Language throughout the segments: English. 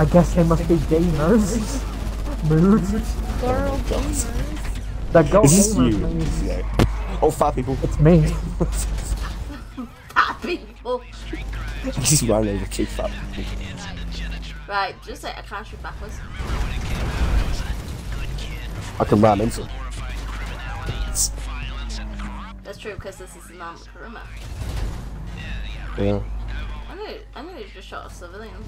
I guess they must be gamers. Mood. Girl The go Is this gamers. you? mate. Yeah. Oh, fat people. It's me. fat people. I just ran over two fat people. Right, just say I can't shoot backwards. I can run into them. That's true because this is not Kuruma. Yeah. I know, I know you just shot a civilian.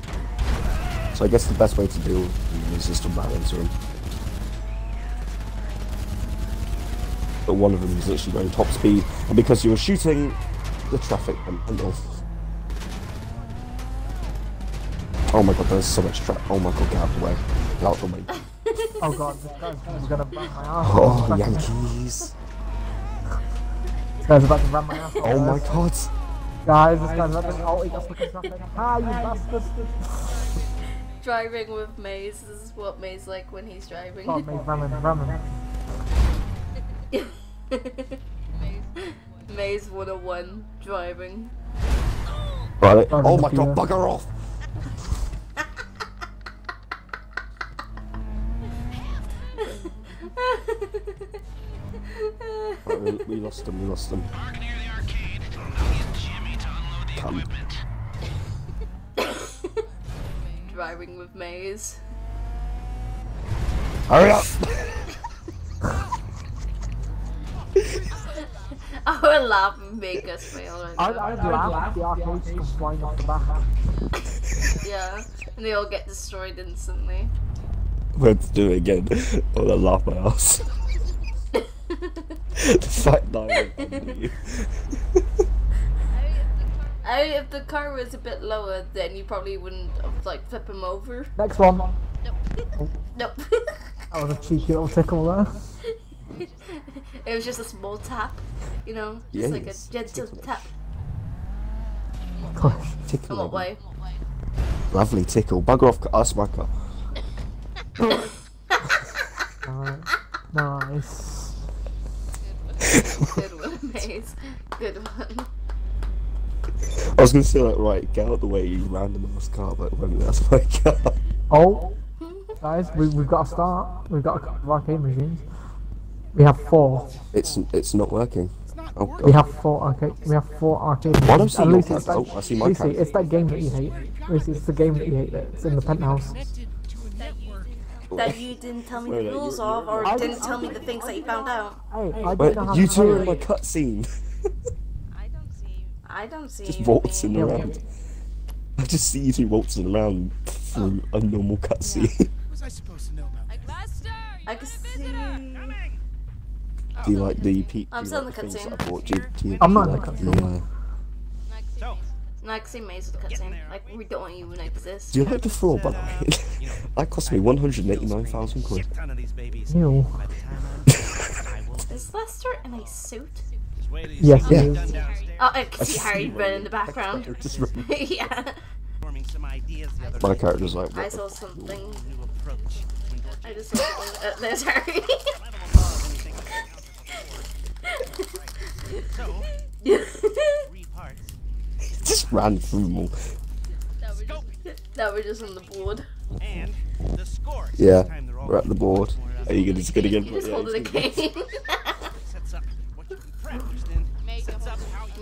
So I guess the best way to them is just to into them. But one of them is literally going top speed, and because you were shooting, the traffic went went off. Oh my god, there's so much traffic. Oh my god, get out of the way. Get out of the way. Oh god, this guy's gonna bang my ass. Oh, This Yankees. guy's about to ram my ass. Oh my god. Guys, this guy's about to. Oh, he got stuck traffic. Ah, you bastard. Driving with Maze this is what Maze like when he's driving. God, mate, ramming, ramming. Maze 101 driving. Right. Driving Oh my god, Fiat. bugger off. Right, we, we lost them, we lost them. Come. Driving with Maze. Hurry up! I would laugh and make us fail right I'd. I'd laugh if the arcades come flying off the back. Yeah, and they all get destroyed instantly. Let's do it again. Oh, I laugh my ass. the fact that I went under you. I, if the car was a bit lower, then you probably wouldn't have, like flip him over. Next one. Nope. Nope. that was a cheeky little tickle there. it was just a small tap, you know, just like a gentle ticklish. tap. Tickle. Come on, way. Lovely tickle. Bugger off us, my car. Alright. Nice. Good one, Maze. Good one. I was gonna say like, right, get out of the way, you random ass car, but when that's my car. Oh, guys, we, we've got to start. We've got a couple of arcade machines. We have four. It's it's not working. Oh We have four arcade. We have four arcade Why don't I machines. see Lucy, it's that, Oh, I see my Lucy, character. it's that game that you hate. Lucy, it's the game that you hate. That's in the penthouse. That you didn't tell me Wait, the rules of, or I didn't didn't- tell me the things that you found out. Hey, I Wait, don't know how you two are in play. my cutscene. I don't see. I don't see Just waltzing being- around. I just see you two waltzing around through oh. a normal cutscene. What was I supposed to know about Like Lester, I can see. visitor. do you like the pe- I'm still you in the cutscene. that I bought? Do you, do you, I'm not in like the the, cutscene. Next. No, I can see Maze with the cutscene. Like, we don't even exist. Do you like the floor, by the way? that cost me 189,000 quid. ton of these babies. Ew. By the time I will Is Lester in a suit? Just wait till you Yes, see he what is. I've done downstairs. Oh, I can see just Harry see in the background. Just yeah. Forming some ideas the other My character's like, I saw something. New approach. I just saw something. Uh, there's Harry. So, three parts. just ran through them all. that we're just on the board. And the score. Yeah, Time the roll we're at the board. Are you gonna, just gonna get You just yeah, hold it he's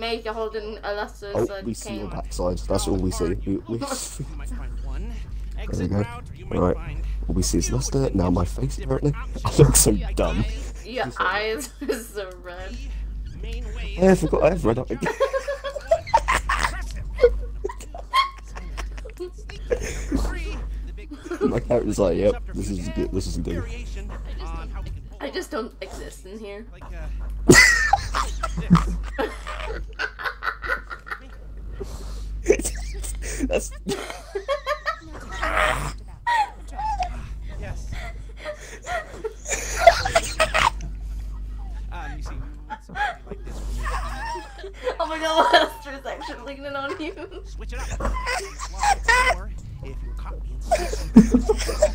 a up how you Make holding a Lester's Oh, uh, we see your cane. backside. That's all we see. We, we, You might find there we go. route, or you might Right. All we see is Lester. Now my face, apparently. I look so dumb. Your eyes are so red. main I forgot I have red eye. Three, the big my character's like, yep, this is good. This is good. variation on how we can I just don't exist in here. That's yes. Um, you see, like this. Oh my god, Lester's actually leaning on you. Switch it up. if you're caught being sneaky,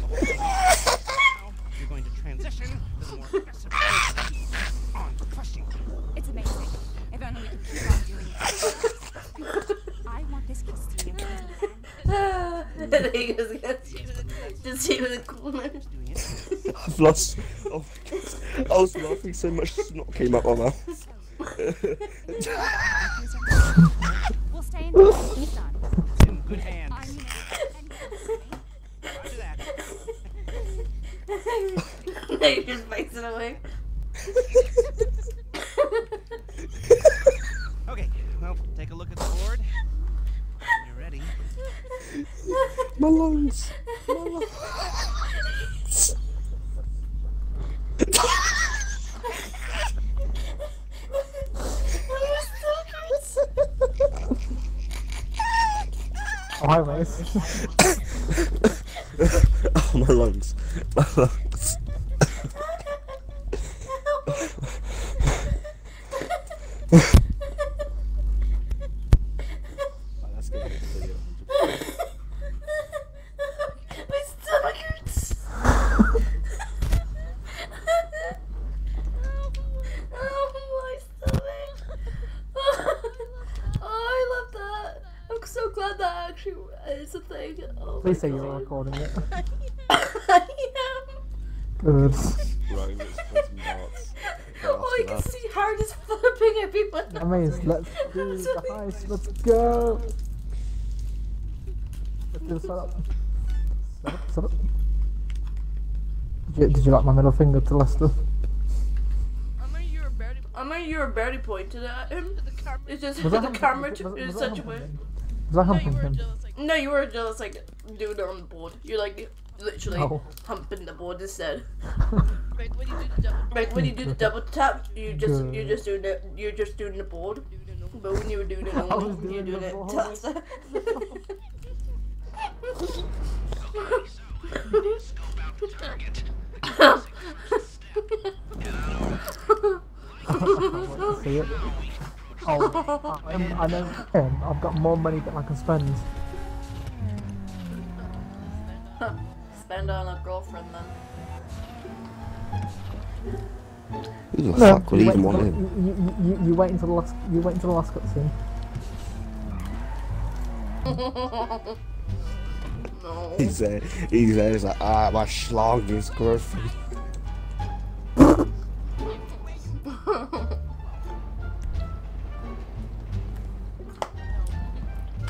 lost. Oh god. I was laughing so much snot came out my mouth. We'll stay in touch. He's done. It's in good hands. I mean, and Roger that. now you're just away. Okay, well, take a look at the board. When you're ready. My lungs. Oh, hi, Mace. oh, my lungs. My lungs. That's gonna make the video. My stomach hurts. oh, my stomach. Oh, I love that. I'm so glad that actually is a thing. Oh, Please say my you're recording it. I am. Good. Right, it's putting darts. Oh, I can After see Hard is flipping everyone. I mean, let's do the heist. Let's go. Let's do the setup. Setup, setup. Did you, did you like my middle finger to Lester? I mean, you're barely. I mean, you're barely pointed at him. It's just Was the camera was- to, was- in was that such a way. Him? Was that humping him? No, you were just like doing it on the board. You're like literally Oh. humping the board instead. Like when you do the double Like when you do the double tap, you just you're just doing it. You're just doing the board. But when you were doing it, I was normally, you're doing doing the it. board. tap, tap. See it? Oh, I'm, I know him. I've got more money than I can spend. Spend on a girlfriend then. Who the No, fuck would you, even wait want until, him? you, you, you, you wait until the last. You wait until the last cutscene. No. He's there. He's there. He's like, ah, my schlong is growth.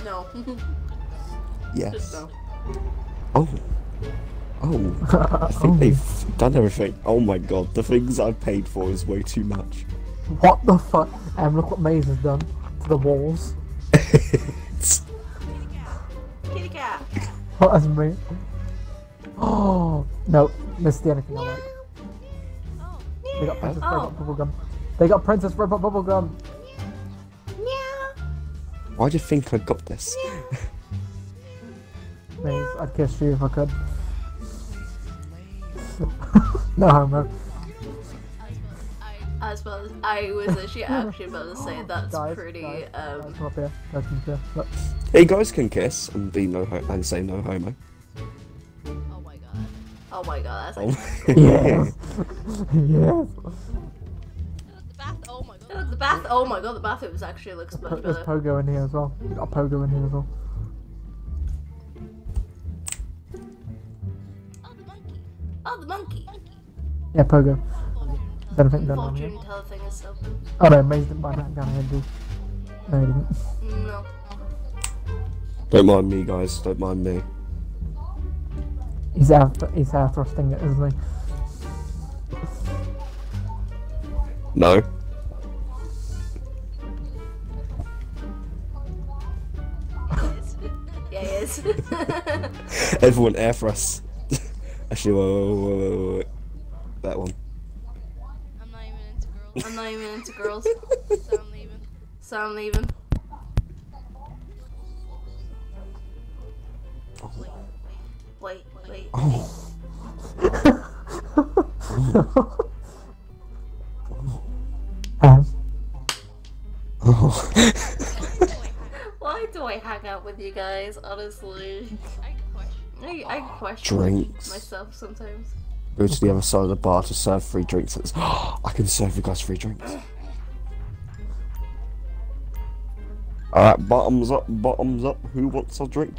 No. Yes. Just no. Oh. Oh. I think they've done everything. Oh my god, the things I've paid for is way too much. What the fuck? Um, look what Maze has done to the walls. It's- Kitty cat. What has me? Oh no, missed the anything I like. They got Princess Oh. Robot Bubblegum. They got Princess Robot Bubblegum. Why do you think I got this? Maze, I'd kiss you if I could. no homo. As well as I was actually actually about to say that's Guys, pretty guys, um guys, come up here. Guys, come here. Look. Hey, guys can kiss and be no ho- and say no homo. Oh my god. oh my god, that's Oh. like Yes. yes. The bath oh my god the bathroom actually looks much There's better. Pogo in here as well. We got a Pogo in here as well. Oh the monkey. Oh the monkey. Yeah, Pogo. Fortune Don't think done on here. Fortune teller thing is so good. Oh no, Maze didn't buy that gun. I did. No, he didn't. No. Don't mind me, guys. Don't mind me. He's out. He's out thrusting it, isn't he? No. Everyone air thrust. Actually, whoa, wait, wait, wait, wait. That one. I'm not even into girls. I'm not even into girls, so I'm leaving. so I'm leaving. Wait, wait. um, Oh. Why do I hang out with you guys? Honestly, I question. I, I question Drinks. myself sometimes. Go to the other side of the bar to serve free drinks. It's, I can serve you guys free drinks. Alright, bottoms up, bottoms up. Who wants a drink?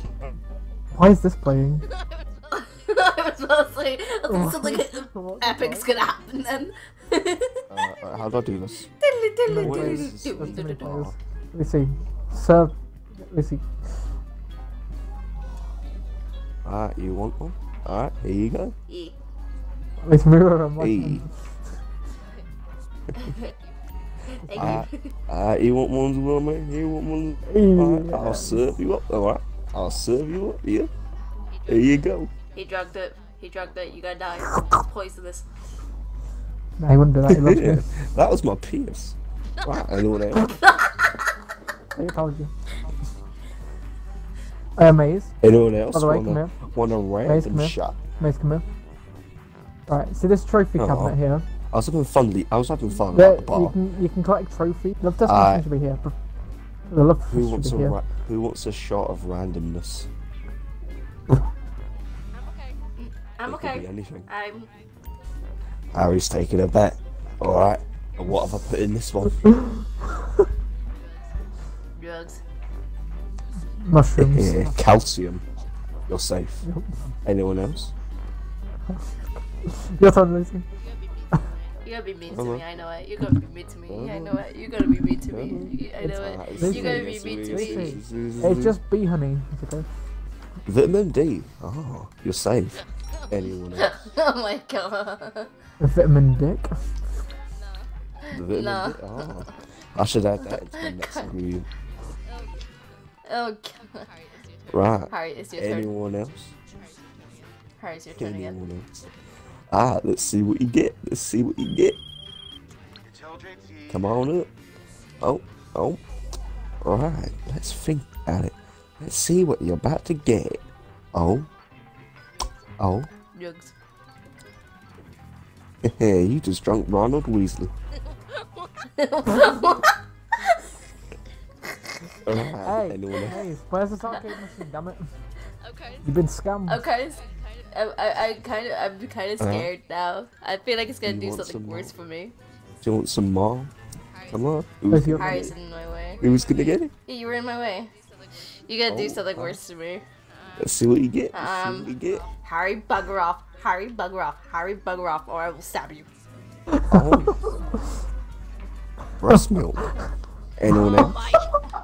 Why is this playing? I was about to say, something What the epic's gonna happen then. Uh, how do I do this? What is this? There's too many players. Let me see. Serve. Let me see. Alright, you want one? Alright, here you go. Yeah. Let's mirror him. Hey. Thank Alright, you. alright, you want ones as well, man? You want ones? Alright, I'll serve you up. Alright, I'll serve you up. Yeah. Here you go. He drugged it. He drugged it. You gotta die. It's poisonous. No, he wouldn't do that. He loves me. that was my pierce. Right, anyone else? I told you. Uh, Maze. Anyone else By the way, want come a, here. want a come random here. shot? Maze, come here. Alright, see this trophy Aw. cabinet here? I was having fun. I was having fun There, at the you can you can collect trophies. Love test Aye. machine should be here. The love Who should wants be a here. ra- Who wants a shot of randomness? I'm okay. I'm It could be okay. anything. I'm. Harry's taking a bet. All right. What have I put in this one? Drugs. Mushrooms. Yeah, calcium. You're safe. Anyone else? Your turn, Lucy. You gotta be mean to me. I know it. You gotta be mean to me. I know it. You gotta be mean to me. I know it. it's You gotta be mean to me. It's just bee honey. It's okay. vitamin D. Oh, you're safe. Anyone else? Oh my god. Vitamin dick. The vitamin No. D. Oh, I should add that into the next ingredient. Oh god. Alright, it's your turn. Right. Harry, it's your turn. Anyone else? Harry, it's your turn again. Anyone else? Ah, let's see what you get. Let's see what you get. Come on up. Oh, oh. Alright, let's think at it. Let's see what you're about to get. Oh. Oh. Drugs. you just drunk Ronald Weasley. Alright, Hey, anyone else? hey, where's this arcade machine? Damn it! Okay. You've been scammed. I'm kind of. I, I, I kind of, I'm kind of Uh-huh. scared now. I feel like it's gonna do something some worse more? for me. Do you want some more? Come on. Where's Who's, your- Harry's in my way. who's gonna get it? Yeah, you were in my way. You gotta do Oh, something uh. worse to me. Let's see what you get. Let's see Um, what you get. Harry, bugger off. Harry, bugger off. Harry, bugger off, or I will stab you. Oh. Breast milk. Anyone else?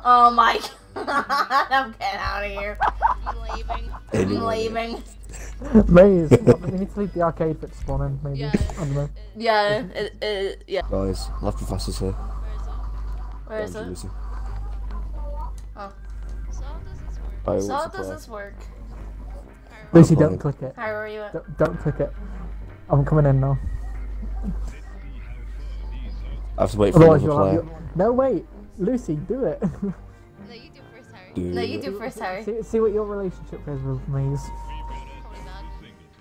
Oh my. god. I'm getting out of here. I'm leaving. I'm leaving. Maze, we need to leave the arcade for it to maybe. Yeah. I don't know. Yeah, it, it, yeah. Guys, Love Professor's here. Where is Go on, it? Lucy. Oh. So how does this work? I So how does this work? Lucy, don't click it. Harry, where are you at? Don't, don't click it. I'm coming in now. I have to wait for Otherwise, another you'll have No, wait. Lucy, do it. No, you do first, Harry. Do No, you do first, Harry. see, see what your relationship is with Maze. Probably bad.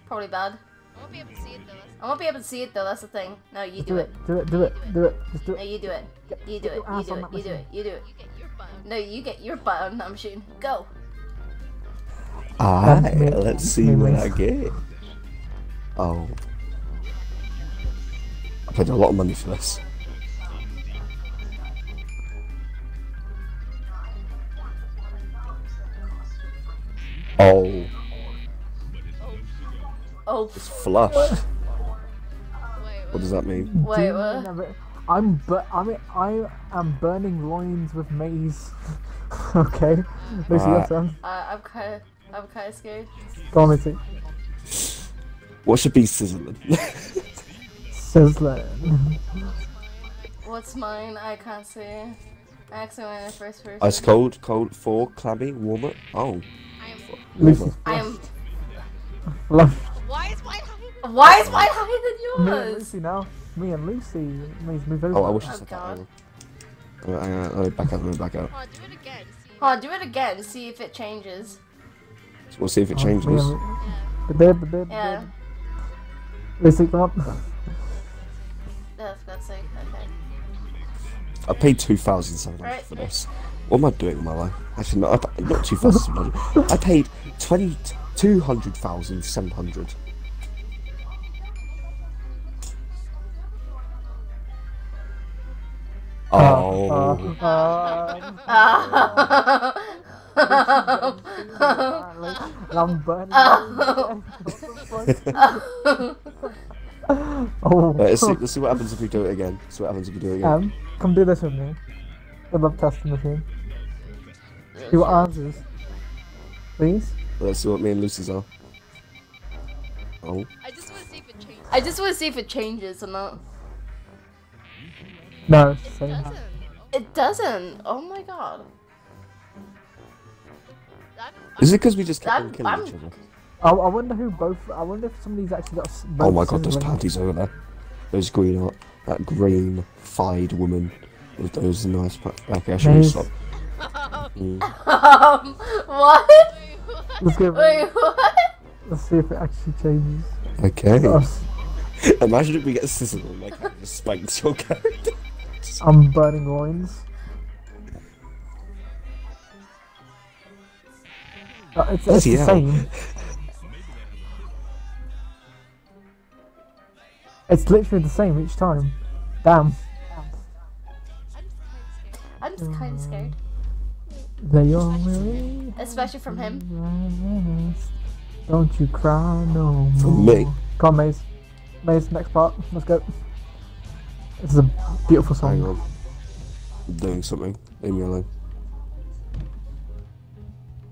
Probably bad. I won't be able to see it though. That's I won't be able to see it though, that's the thing. No, you Do do it, it. do it, do it, do it. Just do it. No, you do it. You do it. You do it. You do it. You do it. you get your butt. No, you get your butt on that machine. Go. Alright, let's see what. I get. Oh. I paid a lot of money for this. Oh, Oh, it's flushed. Wait, What does that mean? wait, what? I'm but I mean I am burning loins with Maze. okay, Lucy, your Alright. turn. Uh, I'm kind of, I'm kind of scared. Go on, Lucy. What should be sizzling? Sizzling. What's mine? I can't see. I actually went in first person. Ice cold, cold, four, clammy, warm up. Oh, I am. Lucy. warmer. I am. Flush. Why is my higher? Why is mine higher Me and? Lucy now. Me and Lucy. Maze, move over. Oh, I wish I Oh, said that. God. I will. Uh, hang on, let me back out, let me back out. Oh, do it again. See. Oh, do it again. See if it changes. We'll see if it Oh, changes. and- Yeah. Ba-dib, ba-dib, Yeah. ba-dib. Lucy, come on. That's that's like okay. I paid two thousand seven hundred Right. for this. What am I doing in my life? Actually, no, I, not two thousand seven hundred. I paid twenty two hundred thousand seven hundred. Oh, Uh, uh, Uh, apparently. I'm. Oh. What the fuck? oh. Let's see, let's see what happens if we do it again. Let's See what happens if we do it again. Um, come do this with me. The love testing machine. See what ours is. Please. Let's see what me and Lucy's are. Oh, I just want to see if it changes. I just want to see if it changes or not. No, it's the same. Doesn't. It doesn't. Oh my god. That, is it because we just kept I'm- on killing I'm- each other? I, I wonder who both. I wonder if somebody's actually got. s- Oh my god, there's scissors panties over there. Those green, art- that green fied woman with those nice. Pa- okay, I should stop. Mm. Um, what? Let's go. Wait, what? Let's see if it actually changes. Okay. Us. Imagine if we get scissors on like that just spanks your character. I'm burning loins. Uh, it's it's the hell. same. It's literally the same each time. Damn. I'm just kind of scared. They all really Especially from him. Don't you cry no more. From me? Come on, Maze. Maze, next part. Let's go. This is a beautiful song. Hang song. on. I'm doing something. Leave me alone.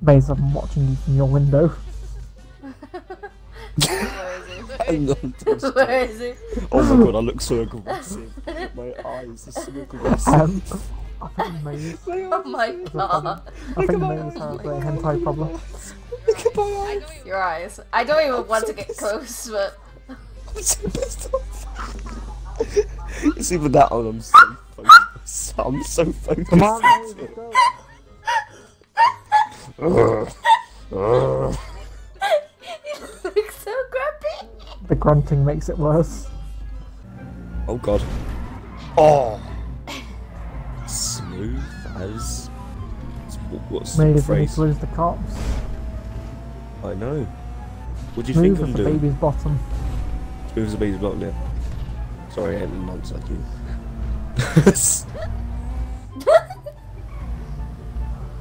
Maze, I'm watching you from your window. Hang on. Where is he? Oh my god, I look so aggressive. My eyes are so aggressive. Um, I think Maze. Oh, oh my god. I think Maze has a hentai problem. Look at my eyes. Your eyes. I don't even want to get close, but. I'm so pissed off. It's even that on. I'm so focused. I'm so focused. Come on, Maze, go. Ugh. Ugh. you look so grumpy. The grunting makes it worse. Oh god. Oh. Smooth as. What's the Maze, we need phrase? to lose the cops. I know. What do you think Smooth I'm as the doing? baby's bottom. Smooth as a baby's bottom, yeah. Sorry, I didn't answer that you.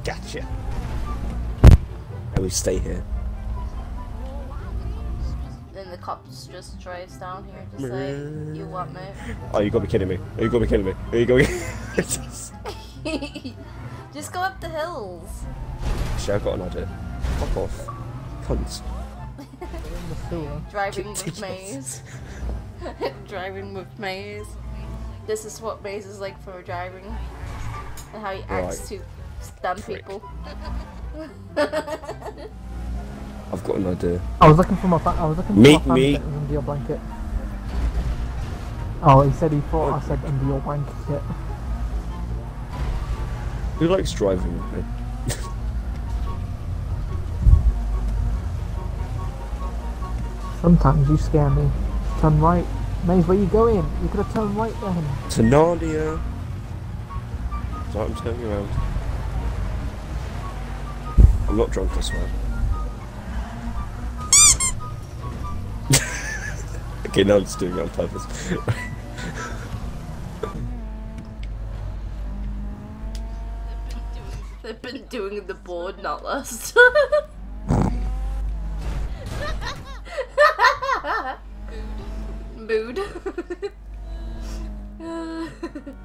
gotcha. I will stay here. Then the cops just drives down here to say, you want me? Oh, you gotta be kidding me. Oh, you gotta be kidding me. Oh, you gotta be... just go up the hills. Actually, I've got an idea. Fuck off. Cunts. In the sewer. Driving with Maze. driving with Maze. This is what Maze is like for driving. And how he acts to stun Prick. people. I've got an idea. I was looking for my. Fa- I was looking for Meet my me. fan kit under your blanket. Oh, he said he thought I said under your blanket. Who likes driving with me? Sometimes you scare me. Turn right. Maze, where you going? You could have turned right then. To Narnia. So I'm turning around. I'm not drunk, I swear. okay, now I'm just doing it on purpose. been doing the board, not last. Mood. Mood.